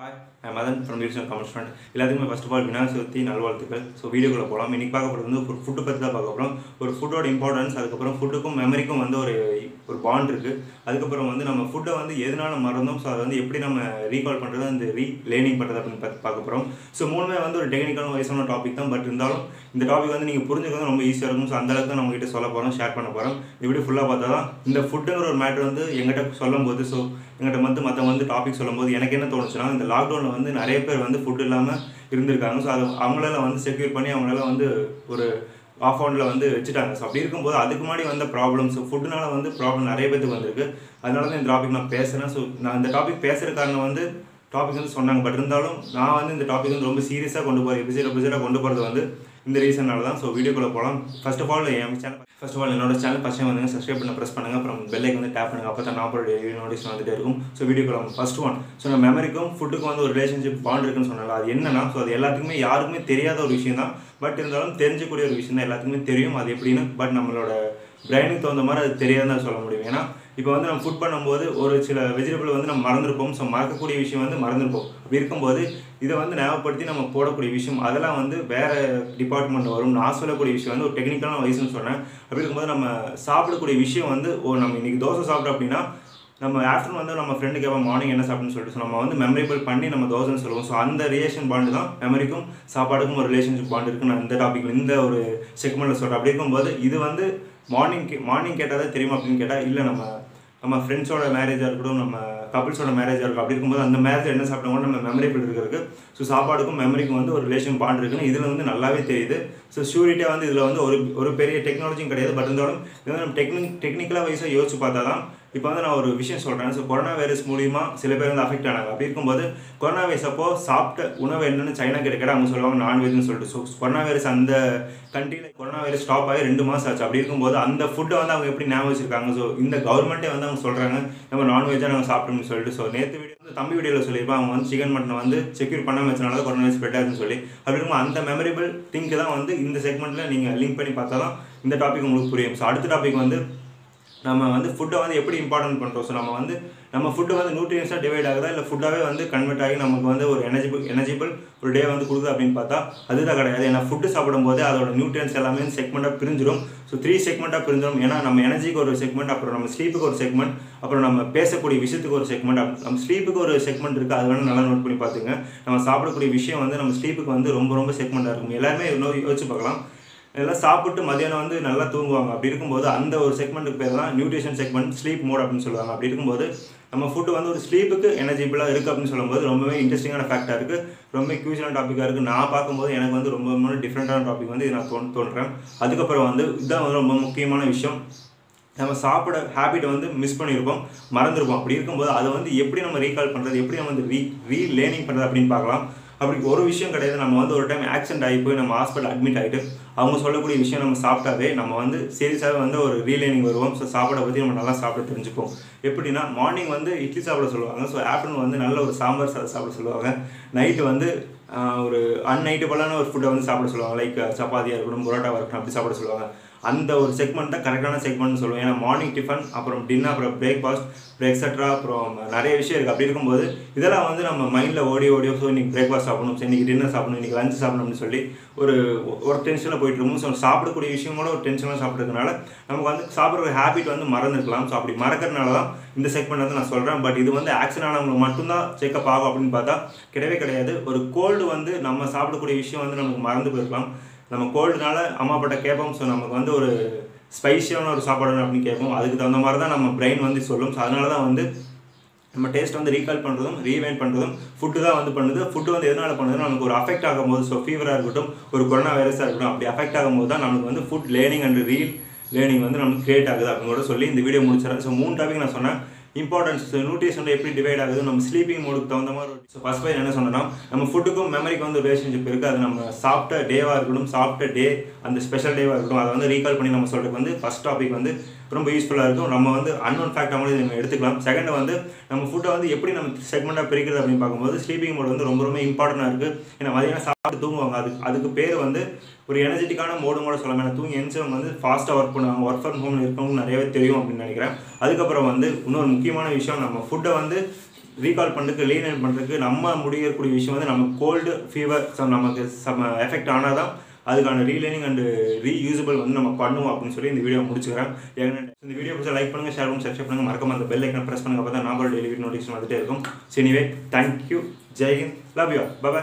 Hi I Madan from யூஸ் கமெண்ட் student எல்லாத்துக்குமே first of all Vinayagar Chaturthi நல்வாழ்த்துக்கள். ஸோ வீடியோக்குள்ள போகலாம் இன்னைக்கு பார்க்க போகிறது வந்து ஒரு ஃபுட்டு பற்றி தான் பார்க்க போகிறோம் ஒரு ஃபுட்டோட இம்பார்ட்டன்ஸ் அதுக்கப்புறம் ஃபுட்டுக்கும் மெமரிக்கும் வந்து ஒரு ஒரு பாண்ட் இருக்குது அதுக்கப்புறம் வந்து நம்ம ஃபுட்டை வந்து எதனால மறந்தோம்? ஸோ அதை வந்து எப்படி நம்ம ரீகால் பண்ணுறது அந்த ரீ லேர்னிங் பண்ணுறது அப்படின்னு பார்த்து பார்க்க போகிறோம் ஸோ மூணுமே வந்து ஒரு டெக்னிக்கல் வயசான டாபிக் தான். பட் இருந்தாலும் இந்த டாபிக் வந்து நீங்கள் புரிஞ்சுக்கிறது ரொம்ப ஈஸியாக இருக்கும். ஸோ அந்த அளவுக்கு தான் நம்மகிட்ட சொல்ல போகிறோம் ஷேர் பண்ண போகிறோம் இப்படி ஃபுல்லாக பார்த்தா தான் இந்த ஃபுட்டுங்கிற ஒரு மேட்டர் வந்து எங்கிட்ட சொல்லும்போது ஸோ எங்கிட்ட வந்து மற்றவங்க வந்து டாபிக் சொல்லும்போது எனக்கு என்ன தோணுச்சுன்னா இந்த லாக்டவுனில் வந்து நிறைய பேர் வந்து ஃபுட் இல்லாமல் இருந்திருக்காங்க. ஸோ அது அவங்களால வந்து செக்யூர் பண்ணி அவங்களால வந்து ஒரு ஆஃப் ஹவுண்டில் வந்து வச்சுட்டாங்க. ஸோ அப்படி இருக்கும்போது அதுக்கு முன்னாடி வந்த ப்ராப்ளம்ஸ் ஃபுட்டுனால வந்து ப்ராப்ளம் நிறைய பேருக்கு வந்திருக்கு. அதனால தான் இந்த டாபிக் நான் பேசுகிறேன் ஸோ நான் இந்த டாபிக் பேசுகிற காரணம் வந்து டாபிக் வந்து சொன்னாங்க. பட் இருந்தாலும் நான் வந்து இந்த டாபிக் வந்து ரொம்ப சீரியஸாக கொண்டு போகிறேன் எபிசோட் எபிசோடாக கொண்டு போகிறது வந்து இந்த ரீசனால தான் ஸோ வீடியோக்குள்ளே போகலாம் ஃபர்ஸ்ட் ஆஃப் ஆல் என் சேனல் ஃபர்ஸ்ட் ஆஃப் ஆல் என்னோட சேனல் ஃபஸ்ட் டைம் வந்து சப்ஸ்கிரைப் பண்ண ப்ரெஸ் பண்ணுங்கள் அப்புறம் பெல்லைக்கு வந்து டேப் பண்ணுங்கள் அப்போ தான் நான் போட நோட்டிஸ் வந்துட்டே இருக்கும். ஸோ வீடியோக்குள்ள ஃபஸ்ட் ஒன் ஸோ நம்ம மெமரிக்கும் ஃபுட்டுக்கும் வந்து ஒரு ரிலேஷன்ஷிப் பாண்ட் இருக்குன்னு சொன்னால அது என்னன்னா ஸோ அது எல்லாத்துக்குமே யாருக்குமே தெரியாத ஒரு விஷயம் தான் பட் இருந்தாலும் தெரிஞ்சக்கூடிய ஒரு விஷயம் தான் எல்லாத்துக்குமே தெரியும் அது எப்படின்னு. பட் நம்மளோட பிரெயினுக்கு தகுந்த மாதிரி அது தெரியாதுன்னு சொல்ல முடியும். ஏன்னா இப்போ வந்து நம்ம ஃபுட் பண்ணும்போது ஒரு சில வெஜிடபிள் வந்து நம்ம மறந்துருப்போம். ஸோ மறக்கக்கூடிய விஷயம் வந்து மறந்துருப்போம். அப்படி இருக்கும்போது இதை வந்து ஞாபகப்படுத்தி நம்ம போடக்கூடிய விஷயம் அதெல்லாம் வந்து வேறு டிபார்ட்மெண்ட் வரும். நான் சொல்லக்கூடிய விஷயம் வந்து ஒரு டெக்னிக்கலான வயசுன்னு சொன்னேன் அப்படி இருக்கும்போது நம்ம சாப்பிடக்கூடிய விஷயம் வந்து ஓ நம்ம இன்றைக்கி தோசை சாப்பிட்டோம் அப்படின்னா நம்ம ஆஃப்டர்நூன் வந்து நம்ம ஃப்ரெண்டு கேட்போம் மார்னிங் என்ன சாப்பிடுன்னு சொல்லிட்டு. ஸோ நம்ம வந்து மெமரிபிள் பண்ணி நம்ம தோசைன்னு சொல்லுவோம். ஸோ அந்த ரிலேஷன் பாண்டு தான் மெமரிக்கும் சாப்பாடுக்கும் ஒரு ரிலேஷன்ஷிப் பாண்டு இருக்குது நான் இந்த டாப்பிக்கில் இந்த ஒரு செக்மெண்ட்டில் சொல்கிறேன் அப்படி இருக்கும்போது இது வந்து மார்னிங் மார்னிங் கேட்டால் தான் தெரியுமா அப்படின்னு கேட்டால் இல்லை நம்ம நம்ம ஃப்ரெண்ட்ஸோட மேரேஜாக இருக்கட்டும் நம்ம கப்புள்ஸோட மேரேஜாக இருக்கும் அப்படி இருக்கும்போது அந்த மேரேஜ் என்ன சாப்பிட்டோம் நம்ம மெமரி மெமரிபிள் இருக்கிறதுக்கு ஸோ சாப்பாடுக்கும் மெமரிக்கும் வந்து ஒரு ரிலேஷன் பாண்ட் இருக்குன்னு இதில் வந்து நல்லாவே தெரியுது. ஸோ ஷூரிட்டியாக வந்து இதில் வந்து ஒரு ஒரு பெரிய டெக்னாலஜியும் கிடையாது பட் இருந்தாலும் இது வந்து நம்ம டெக்னிக் டெக்னிக்கலாக வைஸாக யோசிச்சு பார்த்தா தான் இப்போ வந்து நான் ஒரு விஷயம் சொல்கிறேன் ஸோ கொரோனா வைரஸ் மூலியமாக சில பேர் வந்து அஃபெக்ட் ஆனாங்க. அப்படி இருக்கும்போது கொரோனா வைரஸ் அப்போ சாப்பிட்ட உணவு என்னென்னு சைனா கிட்ட கேட்டால் அவங்க சொல்லுவாங்க நான்வெஜ்னு சொல்லிட்டு. ஸோ கொரோனா வைரஸ் அந்த கண்ட்ரியில் கொரோனா வைரஸ் ஸ்டாப் ஆகி ரெண்டு மாதம் ஆச்சு. அப்படி இருக்கும்போது அந்த ஃபுட்டை வந்து அவங்க எப்படி ஞாபகம் வச்சிருக்காங்க? ஸோ இந்த கவர்மெண்ட்டே வந்து அவங்க சொல்கிறாங்க நம்ம நான்வெஜ்ஜாக நாங்கள் சாப்பிட்டோம்னு சொல்லிட்டு. ஸோ நேற்று வீடியோ வந்து தம்பி வீடியோவில் சொல்லியிருப்போம் அவங்க வந்து சிக்கன் மட்டன் வந்து செக்யூர் பண்ணாமல் வச்சனால கொரோனா வைரஸ் ஸ்ப்ரெட் ஆகுதுன்னு சொல்லி. அப்படி இருக்கும்போது அந்த மெமரபிள் திங்க் தான் வந்து இந்த செக்மெண்ட்டில் நீங்கள் லிங்க் பண்ணி பார்த்தா தான் இந்த டாபிக் உங்களுக்கு புரியும். ஸோ அடுத்த டாபிக் வந்து நம்ம வந்து ஃபுட்டை வந்து எப்படி இம்பார்ட்டன்ட் பண்ணுறோம் ஸோ நம்ம வந்து நம்ம ஃபுட்டு வந்து நியூட்ரியன்ஸாக டிவைட் ஆகுதா? இல்லை ஃபுட்டாகவே வந்து கன்வெர்ட் ஆகி நமக்கு வந்து ஒரு எனர்ஜிபிள் எனர்ஜிபிள் ஒரு டே வந்து கொடுக்குது அப்படின்னு பார்த்தா அதுதான் கிடையாது. ஏன்னா ஃபுட்டு சாப்பிடும்போது அதோட நியூட்ரியன்ஸ் எல்லாமே செக்மெண்ட்டாக பிரிஞ்சிடும் ஸோ த்ரீ செக்மெண்ட்டாக பிரிஞ்சிடும் ஏன்னா நம்ம எனர்ஜிக்கு ஒரு செக்மெண்ட் அப்புறம் நம்ம ஸ்லீப்புக்கு ஒரு செக்மெண்ட் அப்புறம் நம்ம பேசக்கூடிய விஷயத்துக்கு ஒரு செக்மெண்ட் நம்ம ஸ்லீப்புக்கு ஒரு செக்மெண்ட் இருக்குது அது வேணால் நல்லா நோட் பண்ணி பார்த்துங்க. நம்ம சாப்பிடக்கூடிய விஷயம் வந்து நம்ம ஸ்லீப்புக்கு வந்து ரொம்ப ரொம்ப செக்மெண்ட்டாக இருக்கும். எல்லாருமே இன்னும் யோசிச்சு பார்க்கலாம். எல்லாம் சாப்பிட்டு மதியானம் வந்து நல்லா தூங்குவாங்க. அப்படி இருக்கும்போது அந்த ஒரு செக்மெண்ட்டுக்கு பேர் தான் நியூட்ரிஷன் செக்மெண்ட் ஸ்லீப் மோட் அப்படின்னு சொல்லுவாங்க. அப்படி இருக்கும்போது நம்ம ஃபுட்டு வந்து ஒரு ஸ்லீப்புக்கு எனர்ஜிபிளாக இருக்குது அப்படின்னு சொல்லும்போது ரொம்பவே இன்ட்ரெஸ்டிங்கான ஃபேக்டாக இருக்குது ரொம்ப க்யூஷனான டாப்பிக்காக இருக்குது நான் பார்க்கும்போது எனக்கு வந்து ரொம்ப ரொம்ப டிஃப்ரெண்ட்டான டாபிக் வந்து இது நான் தோன் தோன்றேன். அதுக்கப்புறம் வந்து இதுதான் வந்து ரொம்ப முக்கியமான விஷயம். நம்ம சாப்பிட ஹேபிட்டை வந்து மிஸ் பண்ணியிருப்போம் மறந்துருப்போம். அப்படி இருக்கும்போது அதை வந்து எப்படி நம்ம ரீகால் பண்ணுறது எப்படி நம்ம வந்து ரீ ரீ லேர்னிங் பண்ணுறது அப்படின்னு பார்க்கலாம். அப்படி ஒரு விஷயம் கிடையாது. நம்ம வந்து ஒரு டைம் ஆக்சிடென்ட் ஆகி போய் நம்ம ஹாஸ்பிட்டல் அட்மிட் ஆகிட்டு அவங்க சொல்லக்கூடிய விஷயம் நம்ம சாப்பிட்டாவே நம்ம வந்து சீரியஸாகவே வந்து ஒரு ரீலைனிங் வருவோம். ஸோ சாப்பாடை பற்றி நம்ம நல்லா சாப்பிட தெரிஞ்சுப்போம். எப்படின்னா மார்னிங் வந்து இட்லி சாப்பிட சொல்லுவாங்க. ஸோ ஆஃப்டர்நூன் வந்து நல்ல ஒரு சாம்பார் சாதம் சாப்பிட சொல்லுவாங்க. நைட்டு வந்து ஒரு அன்நைட்டு போலான ஒரு ஃபுட்டை வந்து சாப்பிட சொல்லுவாங்க. லைக் சப்பாத்தியாக இருக்கட்டும் புரோட்டாவாக இருக்கட்டும் அப்படி சாப்பிட சொல்லுவாங்க. அந்த ஒரு செக்மெண்ட் தான் கரெக்டான செக்மெண்ட்னு சொல்லுவோம். ஏன்னா மார்னிங் டிஃபன் அப்புறம் டின்னர் அப்புறம் பிரேக்ஃபாஸ்ட் எக்ஸட்ரா அப்புறம் நிறைய விஷயம் இருக்குது அப்படி இருக்கும்போது இதெல்லாம் வந்து நம்ம மைண்டில் ஓடி ஓடியோ ஸோ இன்றைக்கி பிரேக்ஃபாஸ்ட் சாப்பிடணும் சரி இன்றைக்கி டின்னர் சாப்பிடணும் இன்றைக்கி லஞ்ச் சாப்பிடணும்னு சொல்லி ஒரு ஒரு டென்ஷனில் போயிட்டு இருக்கும். ஸோ சாப்பிடக்கூடிய விஷயம் கூட ஒரு டென்ஷனாக சாப்பிட்றதுனால நமக்கு வந்து சாப்பிட்ற ஹேபிட் வந்து மறந்துருக்கலாம். ஸோ அப்படி மறக்கிறதுனால தான் இந்த செக்மெண்ட் வந்து நான் சொல்கிறேன் பட் இது வந்து ஆக்சிடென்ட் ஆனவங்களுக்கு மட்டும்தான் செக்அப் ஆகும் அப்படின்னு பார்த்தா கிடையவே கிடையாது. ஒரு கோல்டு வந்து நம்ம சாப்பிடக்கூடிய விஷயம் வந்து நமக்கு மறந்து போயிருக்கலாம். நம்ம கோல்டுனால அம்மா கேட்போம். ஸோ நமக்கு வந்து ஒரு ஸ்பைசியான ஒரு சாப்பாடு அப்படின்னு கேட்போம். அதுக்கு தகுந்த மாதிரி தான் நம்ம பிரெயின் வந்து சொல்லும். ஸோ அதனால தான் வந்து நம்ம டேஸ்ட் வந்து ரீகால் பண்ணுறதும் ரீவைண்ட் பண்ணுறதும் ஃபுட்டு தான் வந்து பண்ணுது. ஃபுட்டு வந்து எதனால் பண்ணுதுன்னா நமக்கு ஒரு அஃபெக்ட் ஆகும்போது ஸோ ஃபீவராக இருக்கட்டும் ஒரு கொரோனா வைரஸாக இருக்கட்டும் அப்படி அஃபெக்ட் ஆகும்போது தான் நமக்கு வந்து food learning and real learning வந்து நமக்கு கிரியேட் ஆகுது அப்படின்னு கூட சொல்லி இந்த வீடியோ முடிச்சிடறேன். ஸோ மூணு டாபிக் நான் சொன்னேன். இம்பார்ட்டன்ஸ் நியூட்ரிஷன் எப்படி டிவைட் ஆகுது நம்ம ஸ்லீப்பிங் மோடுக்கு தகுந்த மாதிரி ஸோ ஃபஸ்ட் பாயிண்ட் என்ன சொன்னோம்னா நம்ம ஃபுட்டுக்கும் மெமரிக்கும் வந்து ரிலேஷன்ஷிப் இருக்குது அது நம்ம சாப்பிட்ட டேவாக இருக்கட்டும் சாப்பிட்ட டே அந்த ஸ்பெஷல் டேவாக இருக்கட்டும் அதை வந்து ரீகால் பண்ணி நம்ம சொல்கிறதுக்கு வந்து ஃபஸ்ட் டாபிக் வந்து ரொம்ப யூஸ்ஃபுல்லாக இருக்கும். நம்ம வந்து அன்னோன் ஃபேக்டாக மாதிரி நம்ம எடுத்துக்கலாம். செகண்ட் வந்து நம்ம ஃபுட்டை வந்து எப்படி நம்ம செக்மெண்ட்டாக பிரிக்கிறது அப்படின்னு பார்க்கும்போது ஸ்லீப்பிங் மோட் வந்து ரொம்ப ரொம்ப இம்பார்ட்டண்ட்டாக இருக்குது ஏன்னா மதியானம் சாப்பிட்டு தூங்குவாங்க. அதுக்கு அதுக்கு பேர் வந்து ஒரு எனர்ஜெட்டிக்கான மோடும் கூட சொல்லலாம். ஏன்னா தூங்கி எந்திரிச்சவங்க வந்து ஃபாஸ்ட்டாக ஒர்க் பண்ணுவாங்க. ஒர்க் ஃப்ரம் ஹோம் இருக்கவங்க நிறையவே தெரியும் அப்படின்னு நினைக்கிறேன். அதுக்கப்புறம் வந்து இன்னொரு முக்கியமான விஷயம் நம்ம ஃபுட்டை வந்து ரீகால் பண்ணுறதுக்கு லீன் பண்ணுறதுக்கு நம்ம முடியக்கூடிய விஷயம் வந்து நம்ம கோல்டு ஃபீவர் நமக்கு சம எஃபெக்ட் ஆனால் தான் அதுக்கான ரீலைனிங் அண்டு ரீயூசபிள் வந்து நம்ம பண்ணுவோம் அப்படின்னு சொல்லி இந்த வீடியோ முடிச்சுக்கிறேன். ஏன்னா இந்த வீடியோ பிடிச்சா லைக் பண்ணுங்கள் ஷேர் பண்ணுங்கள் சப்ஸ்கிரைப் பண்ணுங்கள் மறக்காம அந்த பெல் ஐக்கன் ப்ரெஸ் பண்ணுங்க அப்போ தான் நான் டெலிவரி நோட்டிஃபிகேஷன் வந்துட்டே இருக்கும். ஸோ எனிவே தேங்க்யூ ஜெய்ஹிந்த் லவ் யூ பாய்